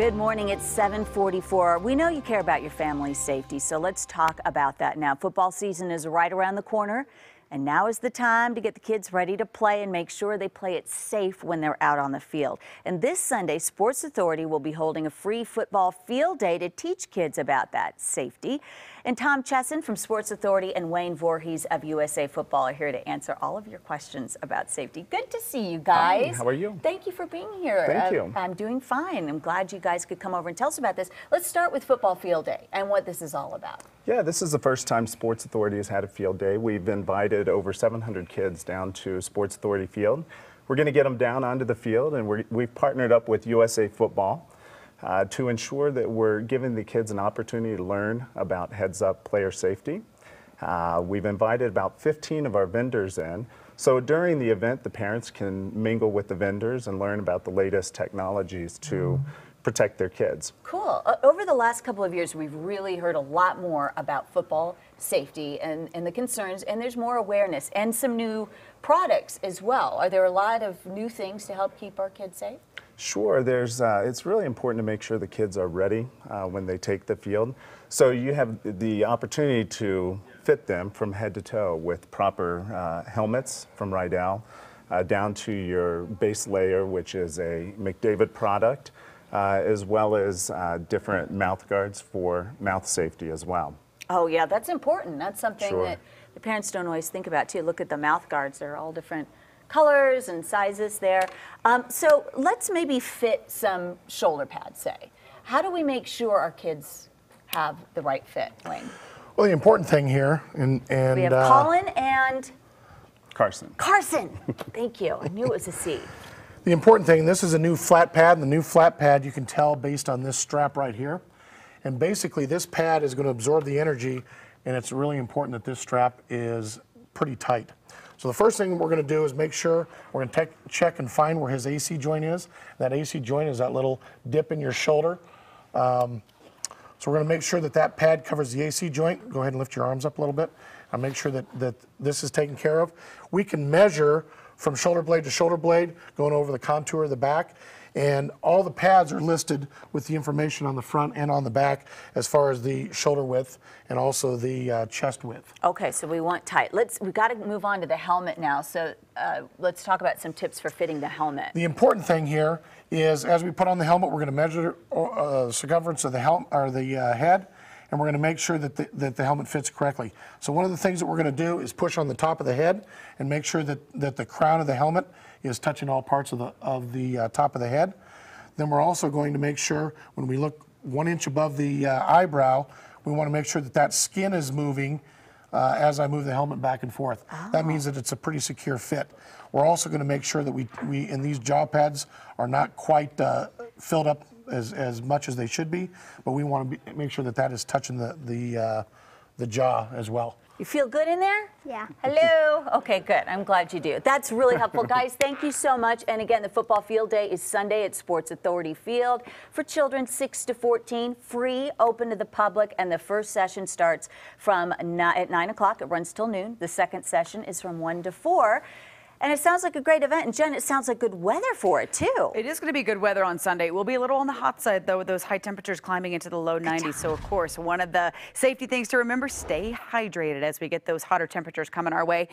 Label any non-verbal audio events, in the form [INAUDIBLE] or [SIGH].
Good morning. It's 744. We know you care about your family's safety, so let's talk about that now. Football season is right around the corner, and now is the time to get the kids ready to play and make sure they play it safe when they're out on the field. And this Sunday, Sports Authority will be holding a free football field day to teach kids about that safety. And Tom Chesson from Sports Authority and Wayne Voorhees of USA Football are here to answer all of your questions about safety. Good to see you guys. Hi, how are you? Thank you for being here. Thank Uh, you. I'm doing fine. I'm glad you guys could come over and tell us about this. Let's start with Football Field Day and what this is all about. Yeah, this is the first time Sports Authority has had a field day. We've invited over 700 kids down to Sports Authority Field. We're going to get them down onto the field, and we're, we've partnered up with USA Football uh, to ensure that we're giving the kids an opportunity to learn about heads up player safety. Uh, we've invited about 15 of our vendors in. So during the event, the parents can mingle with the vendors and learn about the latest technologies to protect their kids. Cool. Uh, over the last couple of years, we've really heard a lot more about football safety and, and the concerns, and there's more awareness and some new products as well. Are there a lot of new things to help keep our kids safe? Sure, there's, uh, it's really important to make sure the kids are ready uh, when they take the field. So you have the opportunity to fit them from head to toe with proper uh, helmets from Riddell, uh, down to your base layer, which is a McDavid product, uh, as well as uh, different mouth guards for mouth safety as well. Oh, yeah, that's important. That's something Sure. that the parents don't always think about, too. Look at the mouth guards, they're all different colors and sizes there. Um, so let's maybe fit some shoulder pads, say. How do we make sure our kids have the right fit, Wayne? Well, the important thing here, and, and We have uh, Colin and Carson. Carson. Thank you. I knew it was a C. the important thing, this is a new flat pad. And the new flat pad you can tell based on this strap right here. And basically, this pad is going to absorb the energy, and it's really important that this strap is pretty tight. So the first thing we're going to do is make sure we're going to check and find where his AC joint is. That AC joint is that little dip in your shoulder. Um, So we're going to make sure that that pad covers the AC joint. Go ahead and lift your arms up a little bit. and make sure that, that this is taken care of. We can measure from shoulder blade to shoulder blade, going over the contour of the back. And all the pads are listed with the information on the front and on the back as far as the shoulder width and also the uh, chest width. Okay, so we want tight. Let's. We've got to move on to the helmet now. So uh, let's talk about some tips for fitting the helmet. The important thing here is as we put on the helmet, we're going to measure uh, the circumference of the helmet or the uh, head, and we're going to make sure that the, that the helmet fits correctly. So one of the things that we're going to do is push on the top of the head and make sure that, that the crown of the helmet is touching all parts of the of the uh, top of the head. Then we're also going to make sure when we look one inch above the uh, eyebrow, we want to make sure that that skin is moving uh, as I move the helmet back and forth. That means that it's a pretty secure fit. We're also going to make sure that we, we in these jaw pads are not quite uh, filled up as, as much as they should be, but we want to be, make sure that that is touching the, the, uh, the jaw as well. You feel good in there? Yeah. Hello. Okay, good. I'm glad you do. That's really helpful, [LAUGHS] guys. Thank you so much. And again, the football field day is Sunday at Sports Authority Field for children 6 to 14, free, open to the public, and the first session starts from ni- at 9 o'clock. It runs till noon. The second session is from 1 to 4. And it sounds like a great event. And Jen, it sounds like good weather for it too. It is going to be good weather on Sunday. It will be a little on the hot side, though, with those high temperatures climbing into the low 90s. So, of course, one of the safety things to remember stay hydrated as we get those hotter temperatures coming our way.